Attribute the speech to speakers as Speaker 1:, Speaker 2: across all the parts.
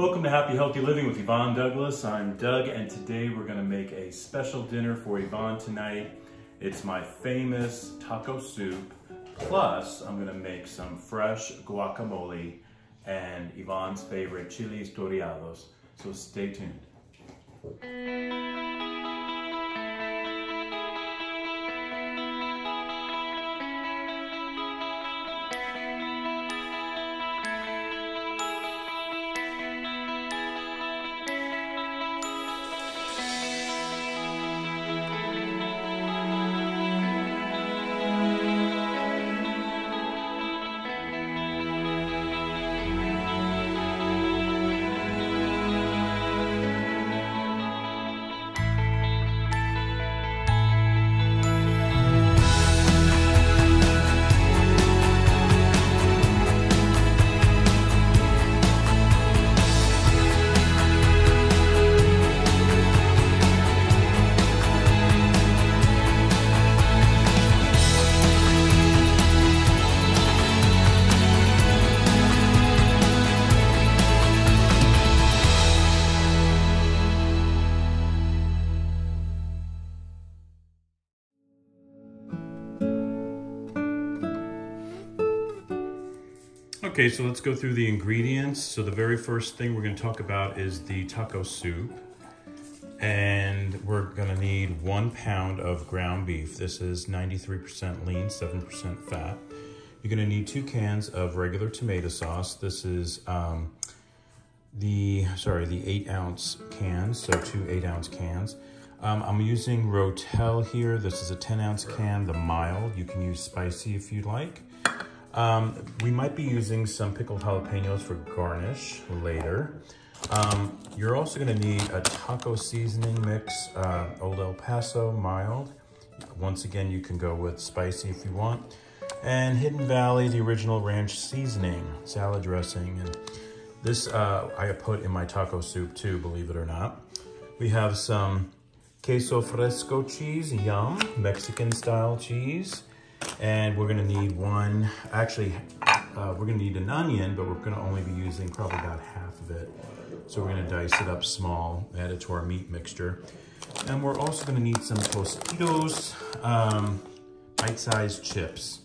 Speaker 1: Welcome to Happy Healthy Living with Ivan Douglas. I'm Doug and today we're gonna make a special dinner for Ivan tonight. It's my famous taco soup, plus I'm gonna make some fresh guacamole and Ivan's favorite chiles toreados. So stay tuned. Okay, so let's go through the ingredients. So the very first thing we're gonna talk about is the taco soup. And we're gonna need one pound of ground beef. This is 93% lean, 7% fat. You're gonna need two cans of regular tomato sauce. This is um, the, sorry, the eight ounce cans, so two eight ounce cans. Um, I'm using Rotel here. This is a 10 ounce can, the mild. You can use spicy if you'd like. Um, we might be using some pickled jalapenos for garnish later. Um, you're also gonna need a taco seasoning mix, uh, Old El Paso mild. Once again, you can go with spicy if you want. And Hidden Valley, the original ranch seasoning, salad dressing. And this uh, I put in my taco soup too, believe it or not. We have some queso fresco cheese, yum, Mexican style cheese. And we're gonna need one, actually, uh, we're gonna need an onion, but we're gonna only be using probably about half of it. So we're gonna dice it up small, add it to our meat mixture. And we're also gonna need some Tostitos um, bite-sized chips.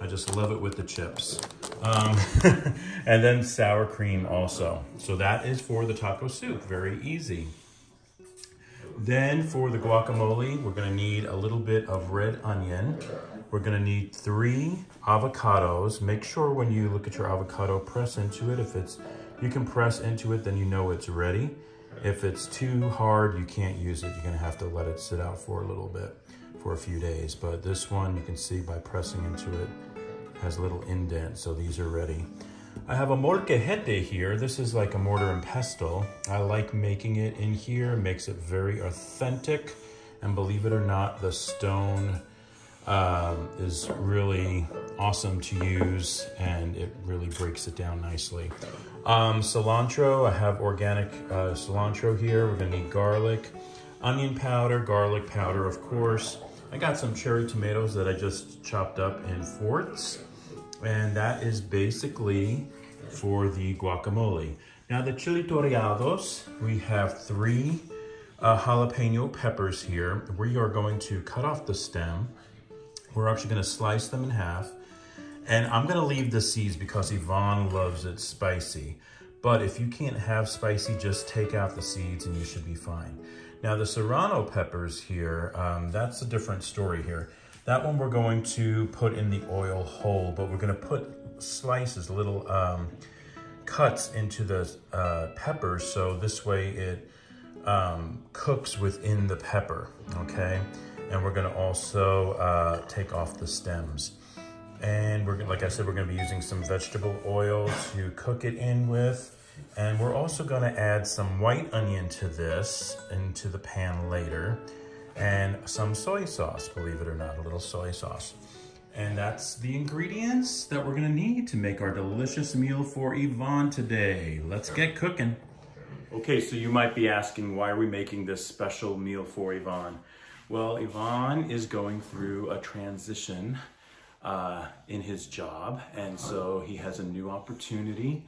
Speaker 1: I just love it with the chips. Um, and then sour cream also. So that is for the taco soup, very easy. Then for the guacamole, we're gonna need a little bit of red onion. We're gonna need three avocados. Make sure when you look at your avocado, press into it. If it's, you can press into it, then you know it's ready. If it's too hard, you can't use it. You're gonna have to let it sit out for a little bit, for a few days. But this one, you can see by pressing into it, has a little indent, so these are ready. I have a molcajete here. This is like a mortar and pestle. I like making it in here. Makes it very authentic. And believe it or not, the stone um, is really awesome to use and it really breaks it down nicely. Um, cilantro, I have organic uh, cilantro here. We're gonna need garlic, onion powder, garlic powder, of course. I got some cherry tomatoes that I just chopped up in fourths. And that is basically for the guacamole. Now the chili toreados, we have three uh, jalapeno peppers here. We are going to cut off the stem we're actually gonna slice them in half. And I'm gonna leave the seeds because Ivan loves it spicy. But if you can't have spicy, just take out the seeds and you should be fine. Now the serrano peppers here, um, that's a different story here. That one we're going to put in the oil whole, but we're gonna put slices, little um, cuts into the uh, peppers so this way it um, cooks within the pepper, okay? And we're gonna also uh, take off the stems. And we're like I said, we're gonna be using some vegetable oil to cook it in with. And we're also gonna add some white onion to this into the pan later. And some soy sauce, believe it or not, a little soy sauce. And that's the ingredients that we're gonna need to make our delicious meal for Ivan today. Let's get cooking. Okay, so you might be asking, why are we making this special meal for Ivan? Well, Ivan is going through a transition uh, in his job, and so he has a new opportunity.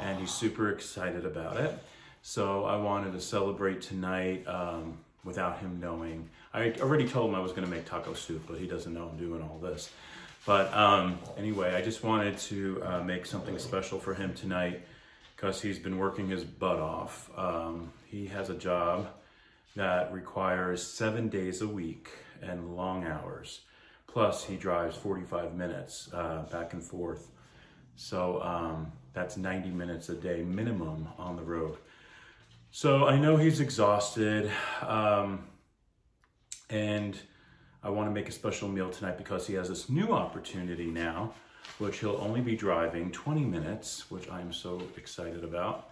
Speaker 1: and he's super excited about it. So I wanted to celebrate tonight um, without him knowing. I already told him I was going to make taco soup, but he doesn't know I'm doing all this. But um, anyway, I just wanted to uh, make something special for him tonight because he's been working his butt off. Um, he has a job that requires seven days a week and long hours. Plus, he drives 45 minutes uh, back and forth. So um, that's 90 minutes a day minimum on the road. So I know he's exhausted. Um, and I want to make a special meal tonight because he has this new opportunity now, which he'll only be driving 20 minutes, which I'm so excited about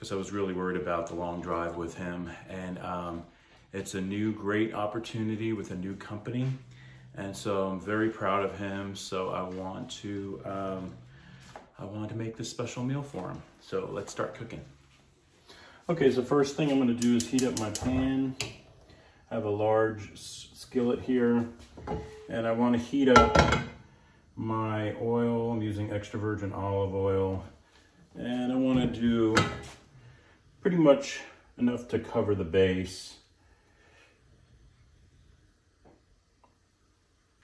Speaker 1: because I was really worried about the long drive with him. And um, it's a new great opportunity with a new company. And so I'm very proud of him. So I want to, um, I want to make this special meal for him. So let's start cooking. Okay, so first thing I'm gonna do is heat up my pan. I have a large skillet here and I wanna heat up my oil. I'm using extra virgin olive oil and I wanna do pretty much enough to cover the base.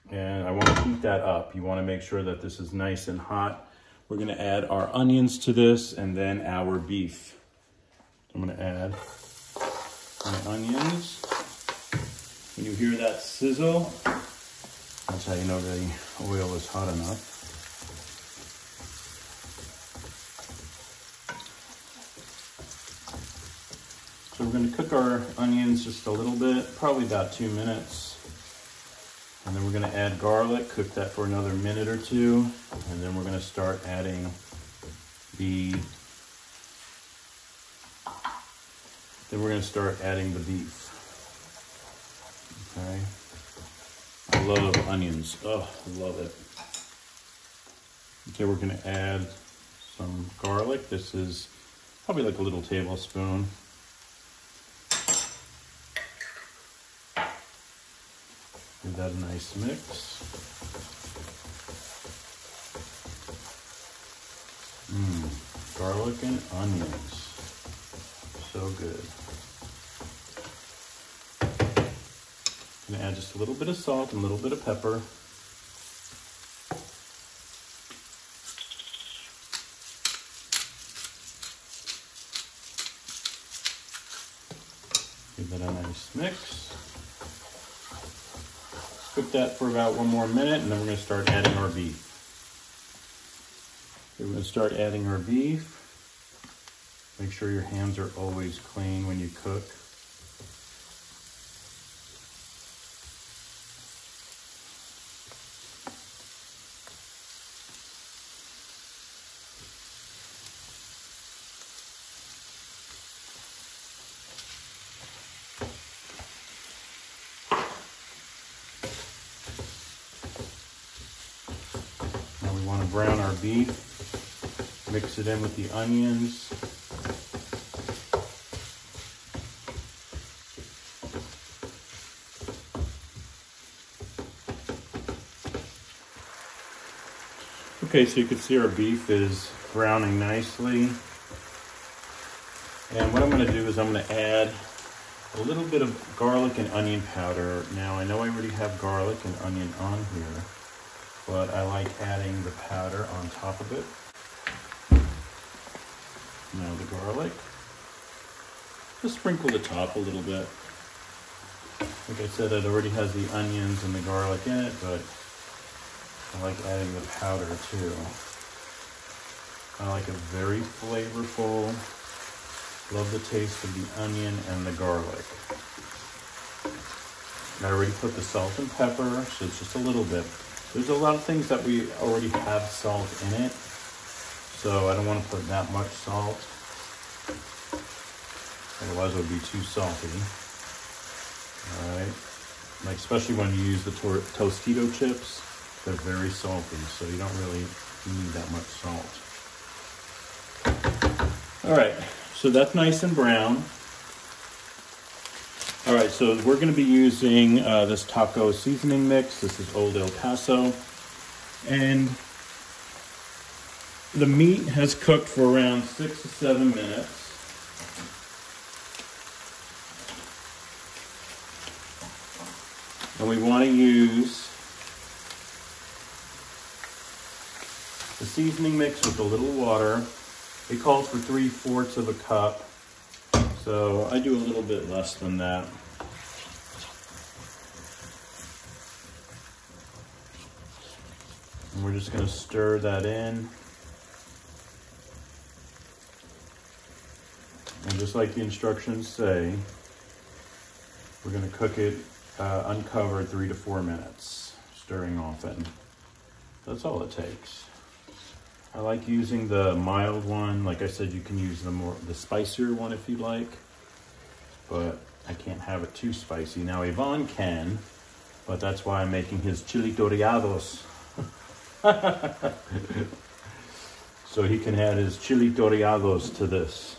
Speaker 1: And I want to heat that up. You want to make sure that this is nice and hot. We're going to add our onions to this and then our beef. I'm going to add my onions. When you hear that sizzle, that's how you know the oil is hot enough. So we're gonna cook our onions just a little bit, probably about two minutes. And then we're gonna add garlic, cook that for another minute or two. And then we're gonna start adding the, then we're gonna start adding the beef. Okay. I love onions, oh, I love it. Okay, we're gonna add some garlic. This is probably like a little tablespoon. That a nice mix. Mmm, garlic and onions. So good. I'm Gonna add just a little bit of salt and a little bit of pepper. Give that a nice mix. Cook that for about one more minute and then we're gonna start adding our beef. we're gonna start adding our beef. Make sure your hands are always clean when you cook. Want to brown our beef. Mix it in with the onions. Okay, so you can see our beef is browning nicely. And what I'm going to do is I'm going to add a little bit of garlic and onion powder. Now, I know I already have garlic and onion on here but I like adding the powder on top of it. Now the garlic. Just sprinkle the top a little bit. Like I said, it already has the onions and the garlic in it, but I like adding the powder too. I like it very flavorful. Love the taste of the onion and the garlic. I already put the salt and pepper, so it's just a little bit. There's a lot of things that we already have salt in it, so I don't want to put that much salt. Otherwise it would be too salty. All right, like especially when you use the Tostito chips, they're very salty, so you don't really need that much salt. All right, so that's nice and brown. All right, so we're going to be using uh, this taco seasoning mix. This is Old El Paso. And the meat has cooked for around six to seven minutes. And we want to use the seasoning mix with a little water. It calls for three fourths of a cup. So I do a little bit less than that. And we're just gonna stir that in. And just like the instructions say, we're gonna cook it uh, uncovered three to four minutes, stirring often. That's all it takes. I like using the mild one. Like I said, you can use the more the spicier one if you like, but I can't have it too spicy. Now Ivan can, but that's why I'm making his chili toreados. so he can add his chili toreados to this.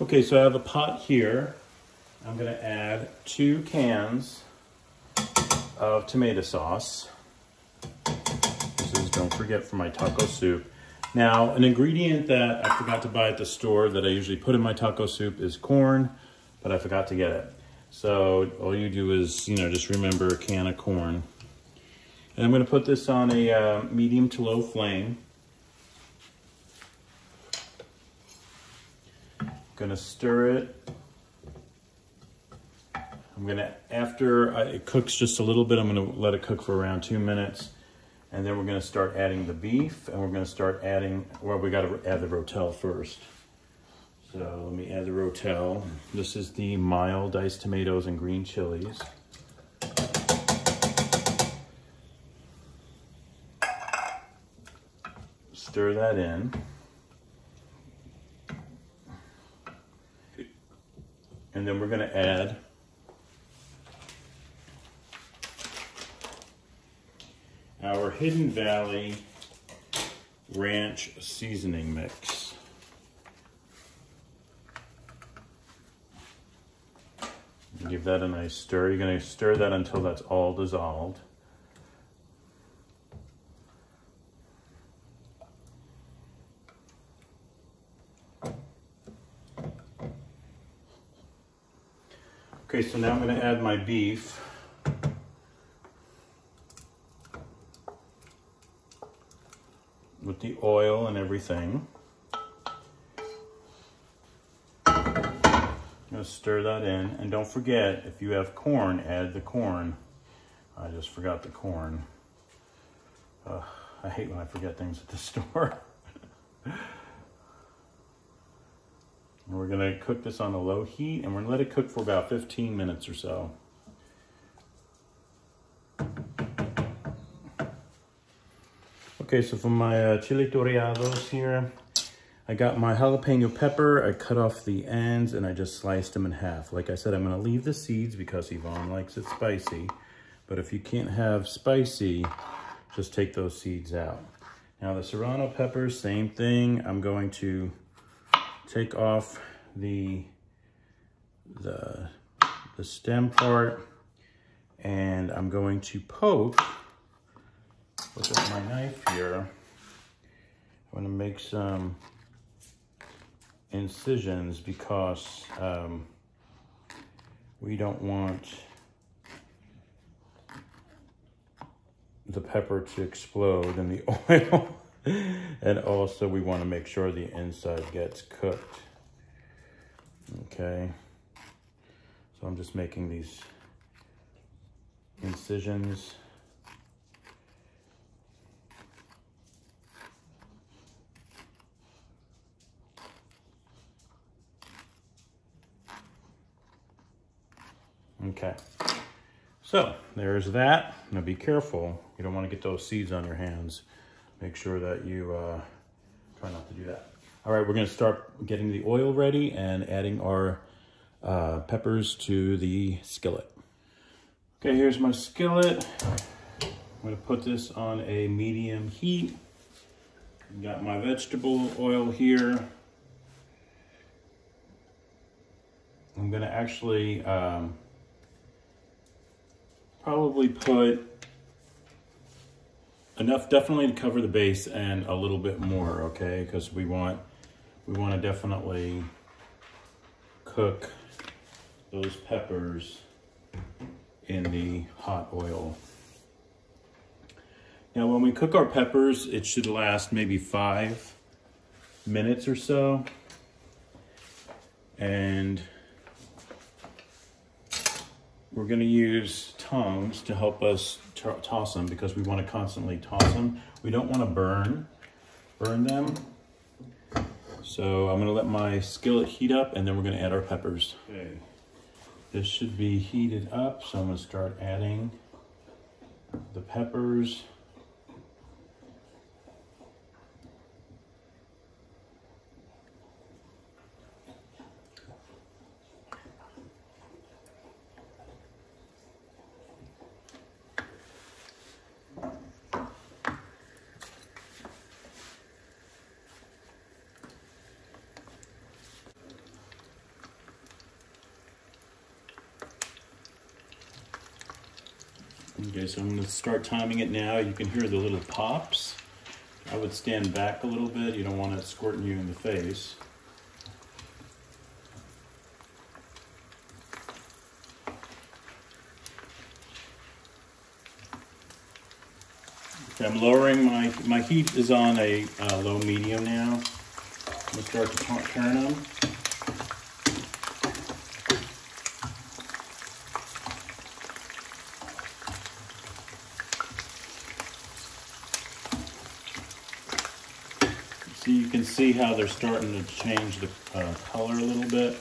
Speaker 1: Okay, so I have a pot here. I'm gonna add two cans of tomato sauce. This is, don't forget, for my taco soup. Now, an ingredient that I forgot to buy at the store that I usually put in my taco soup is corn, but I forgot to get it. So all you do is, you know, just remember a can of corn. And I'm gonna put this on a uh, medium to low flame. Gonna stir it. I'm gonna, after it cooks just a little bit, I'm gonna let it cook for around two minutes. And then we're gonna start adding the beef and we're gonna start adding, well, we gotta add the rotel first. So let me add the rotel. This is the mild diced tomatoes and green chilies. Stir that in. And then we're gonna add our Hidden Valley Ranch Seasoning Mix. Give that a nice stir. You're gonna stir that until that's all dissolved. Okay, so now I'm gonna add my beef. With the oil and everything. Gonna stir that in. And don't forget, if you have corn, add the corn. I just forgot the corn. Uh, I hate when I forget things at the store. We're gonna cook this on a low heat and we're gonna let it cook for about 15 minutes or so. Okay, so for my uh, chili toreados here, I got my jalapeno pepper, I cut off the ends and I just sliced them in half. Like I said, I'm gonna leave the seeds because Ivan likes it spicy. But if you can't have spicy, just take those seeds out. Now the serrano peppers, same thing. I'm going to take off the, the, the stem part and I'm going to poke with my knife here. I'm gonna make some incisions because um, we don't want the pepper to explode in the oil. and also we want to make sure the inside gets cooked. Okay. So I'm just making these incisions. Okay. So there's that. Now be careful. You don't want to get those seeds on your hands. Make sure that you uh, try not to do that. All right, we're gonna start getting the oil ready and adding our uh, peppers to the skillet. Okay, here's my skillet. I'm gonna put this on a medium heat. Got my vegetable oil here. I'm gonna actually um, probably put enough definitely to cover the base and a little bit more, okay? Because we want we want to definitely cook those peppers in the hot oil. Now when we cook our peppers, it should last maybe five minutes or so. And we're gonna use tongs to help us toss them because we wanna constantly toss them. We don't wanna burn, burn them. So I'm gonna let my skillet heat up and then we're gonna add our peppers. Okay. This should be heated up, so I'm gonna start adding the peppers. Okay, so I'm gonna start timing it now. You can hear the little pops. I would stand back a little bit. You don't want it squirting you in the face. Okay, I'm lowering my, my heat is on a uh, low medium now. I'm gonna start to turn them. So you can see how they're starting to change the uh, color a little bit.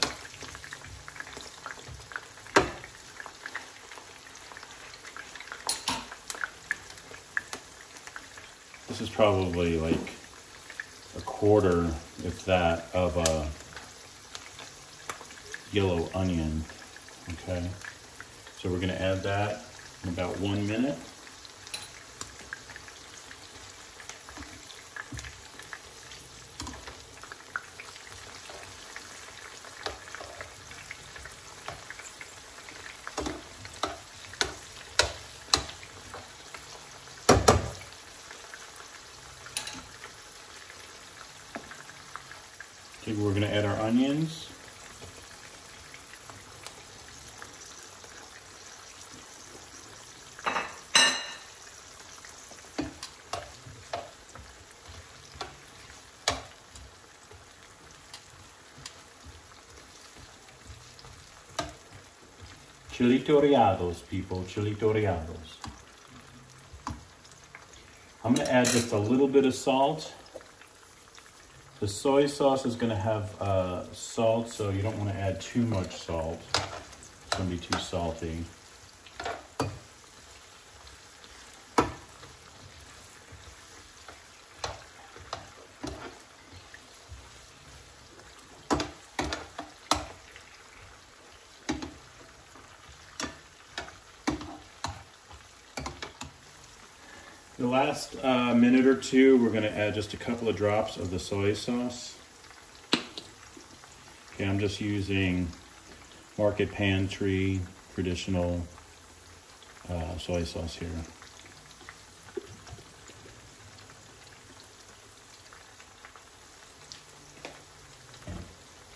Speaker 1: This is probably like a quarter, if that, of a yellow onion, okay? So we're gonna add that in about one minute. Okay, we're gonna add our onions. Chilito Rallados, people, Chilito Rallados. I'm gonna add just a little bit of salt. The soy sauce is going to have uh, salt, so you don't want to add too much salt. It's going to be too salty. The last uh, minute or two, we're gonna add just a couple of drops of the soy sauce. Okay, I'm just using Market Pantry traditional uh, soy sauce here.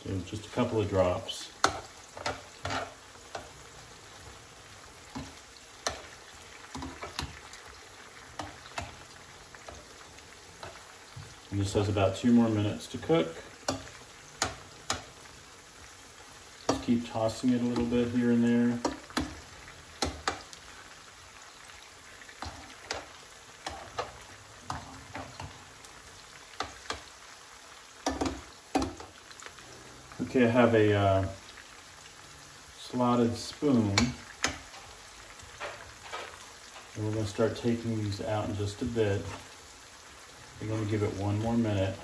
Speaker 1: So just a couple of drops. This has about two more minutes to cook. Just keep tossing it a little bit here and there. Okay, I have a uh, slotted spoon. And we're going to start taking these out in just a bit. We're going to give it one more minute.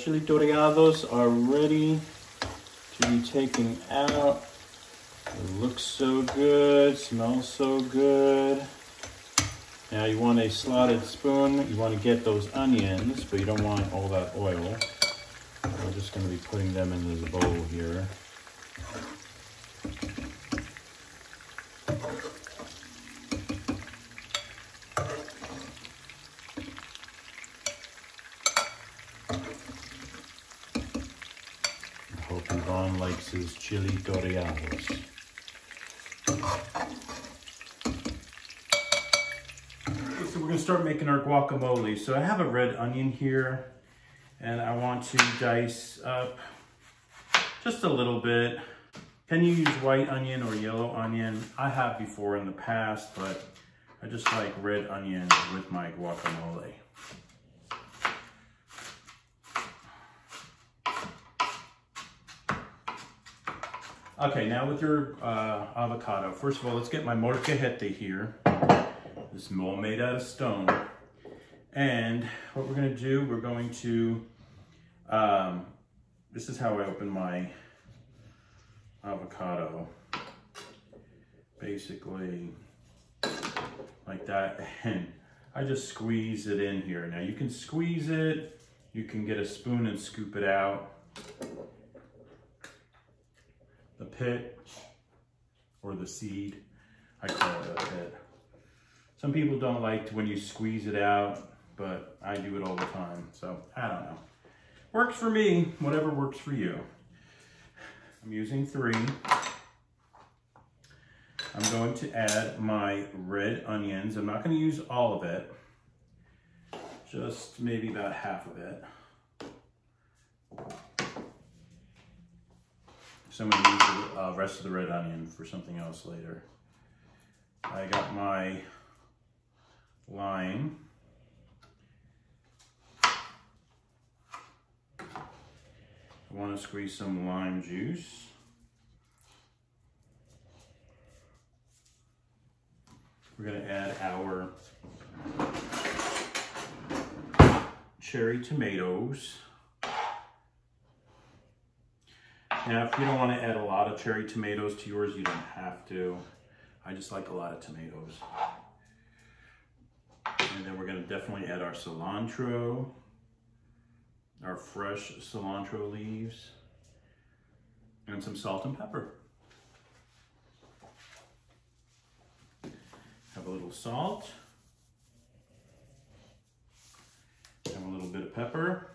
Speaker 1: Chili toreados are ready to be taken out. It looks so good, smells so good. Now you want a slotted spoon. You want to get those onions, but you don't want all that oil. I'm just going to be putting them in this bowl here. I hope Chili toreados. So we're gonna start making our guacamole. So I have a red onion here and I want to dice up just a little bit. Can you use white onion or yellow onion? I have before in the past, but I just like red onion with my guacamole. Okay, now with your uh, avocado, first of all, let's get my molcajete here. This is all made out of stone. And what we're gonna do, we're going to, um, this is how I open my avocado. Basically, like that. And I just squeeze it in here. Now you can squeeze it, you can get a spoon and scoop it out. The pit or the seed, I call it a pit. Some people don't like when you squeeze it out, but I do it all the time. So I don't know. Works for me, whatever works for you. I'm using three. I'm going to add my red onions. I'm not going to use all of it, just maybe about half of it. So I'm to use the uh, rest of the red onion for something else later. I got my lime. I want to squeeze some lime juice. We're going to add our cherry tomatoes. Now, if you don't want to add a lot of cherry tomatoes to yours, you don't have to. I just like a lot of tomatoes. And then we're going to definitely add our cilantro our fresh cilantro leaves, and some salt and pepper. Have a little salt, have a little bit of pepper.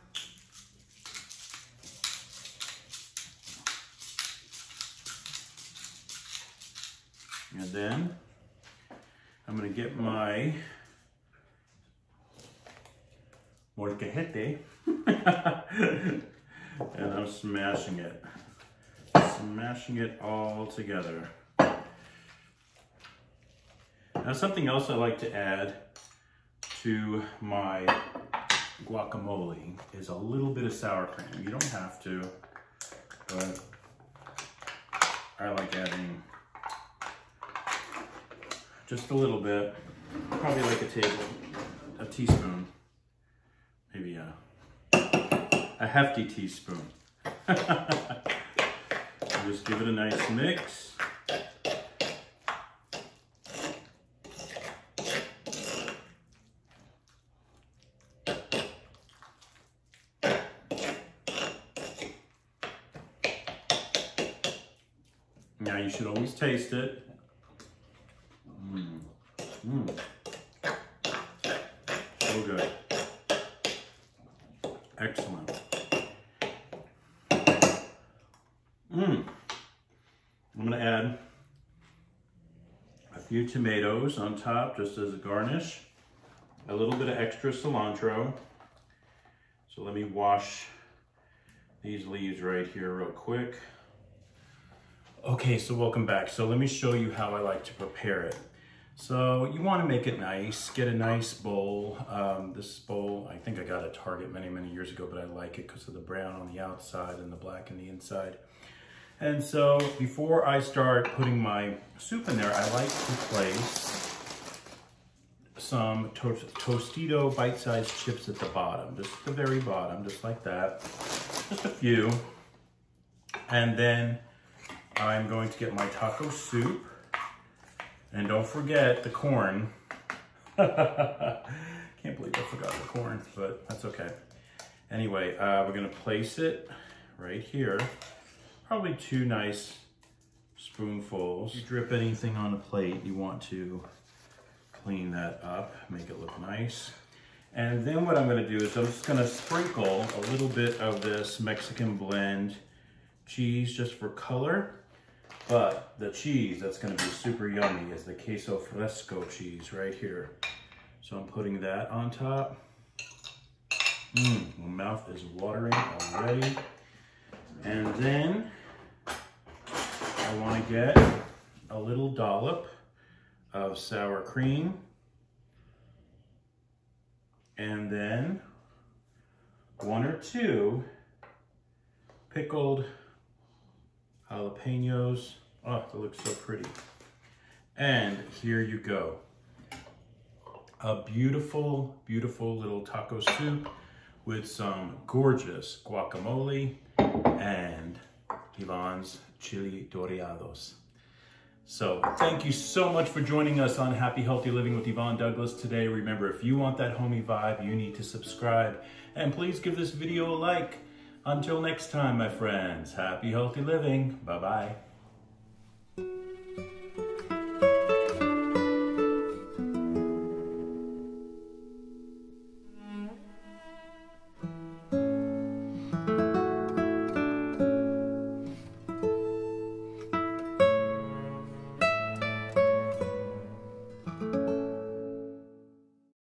Speaker 1: And then I'm gonna get my molcajete and I'm smashing it. Smashing it all together. Now something else I like to add to my guacamole is a little bit of sour cream. You don't have to, but I like adding just a little bit, probably like a table, a teaspoon, maybe a a hefty teaspoon. just give it a nice mix. Now you should always taste it. Mmm. Mmm. So good. Excellent. Mmm. I'm gonna add a few tomatoes on top just as a garnish. A little bit of extra cilantro. So let me wash these leaves right here real quick. Okay, so welcome back. So let me show you how I like to prepare it. So you want to make it nice, get a nice bowl. Um, this bowl, I think I got at Target many, many years ago, but I like it because of the brown on the outside and the black on the inside. And so before I start putting my soup in there, I like to place some to Tostito bite-sized chips at the bottom, just the very bottom, just like that. Just a few. And then I'm going to get my taco soup. And don't forget the corn. Can't believe I forgot the corn, but that's okay. Anyway, uh, we're gonna place it right here. Probably two nice spoonfuls. If you drip anything on a plate, you want to clean that up, make it look nice. And then what I'm gonna do is I'm just gonna sprinkle a little bit of this Mexican blend cheese just for color. But the cheese that's gonna be super yummy is the queso fresco cheese right here. So I'm putting that on top. Mmm, my mouth is watering already. And then I wanna get a little dollop of sour cream. And then one or two pickled jalapenos. Oh, it looks so pretty. And here you go. A beautiful, beautiful little taco soup with some gorgeous guacamole and Ivan's chili toreados. So thank you so much for joining us on Happy Healthy Living with Ivan Douglas today. Remember, if you want that homey vibe, you need to subscribe. And please give this video a like. Until next time, my friends, happy healthy living. Bye-bye.